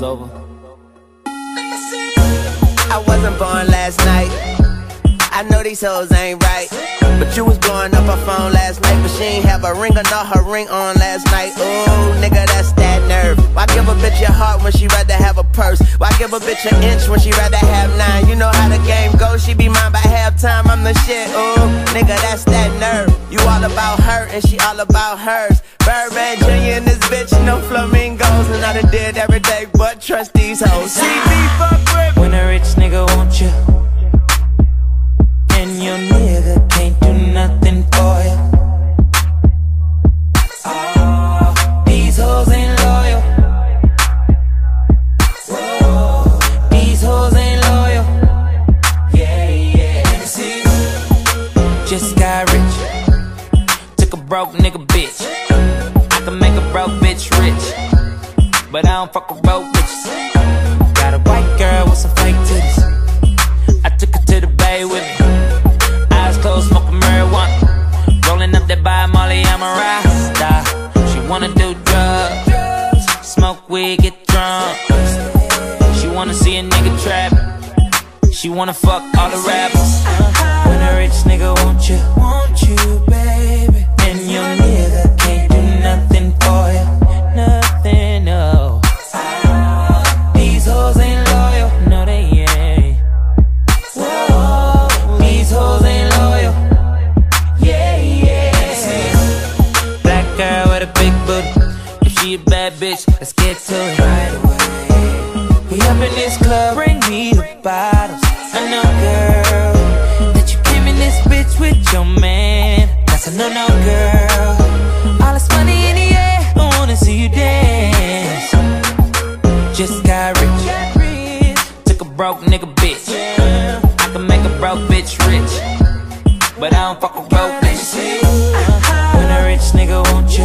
was over. I wasn't born last night. I know these hoes ain't right. But you was blowing up her phone last night. But she ain't have a ring or not her ring on last night. Ooh, nigga, that's that nerve. Why give a bitch your heart when she rather have a purse? Why give a bitch an inch when she rather have nine? You know how the game goes, she be mine by halftime. I'm the shit, ooh, nigga, that's that nerve. You all about her and she all about hers. Birdman Jr. and this bitch, no. And trust these hoes. See me fuck with When a rich nigga want you And your nigga can't do nothing for you Oh, these hoes ain't loyal. Whoa, these hoes ain't loyal. Yeah, yeah. See, just got rich. Took a broke nigga bitch. I can make a broke bitch rich But I don't fuck with broke bitches Got a white girl with some fake titties. I took her to the bay with me. Eyes closed, smoking marijuana. Rolling up that by Molly, I'm a rasta. She wanna do drugs, smoke weed, get drunk. She wanna see a nigga trap. She wanna fuck all the rappers. When a rich nigga want you, want you, baby. And your nigga Bitch, let's get to it right away. We up in this club, bring me the bottles. I know, girl, that you came in this bitch with your man. That's a no-no, girl. All this money in the air, I wanna see you dance just got rich. Took a broke nigga bitch. I can make a broke bitch rich. But I don't fuck with broke bitches. When a rich nigga want you,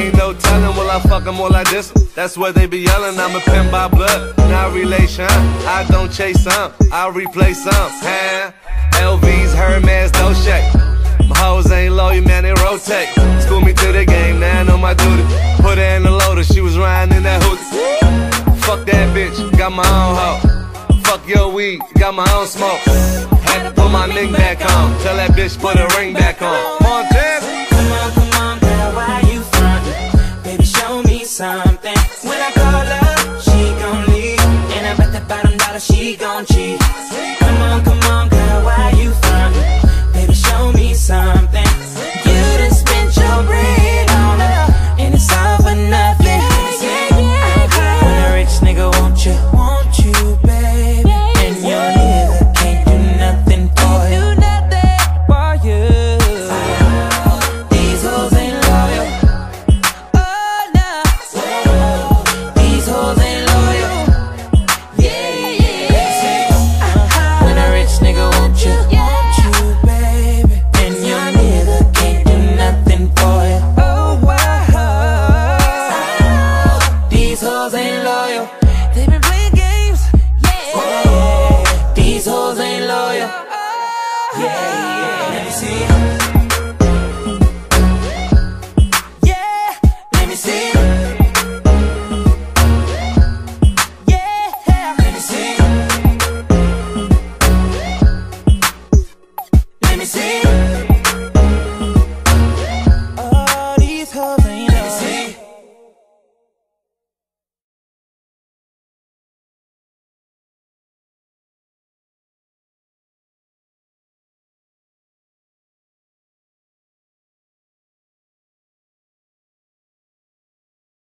Ain't no telling, will I fuck 'em or I diss? That's what they be yelling, I'm a pin by blood, not relation. I don't chase some, I replace some. Huh? LV's, Hermes, no shake. My hoes ain't loyal, man, they rotate. School me to the game, now I know my duty. Put her in the loader, she was riding in that hoodie. Fuck that bitch, got my own hoe. Fuck your weed, got my own smoke. Had to put my ring back on. Tell that bitch put her ring back on. ain't loyal. They been playing games, yeah, yeah. These hoes ain't loyal. Oh, oh, yeah, yeah. Let me see.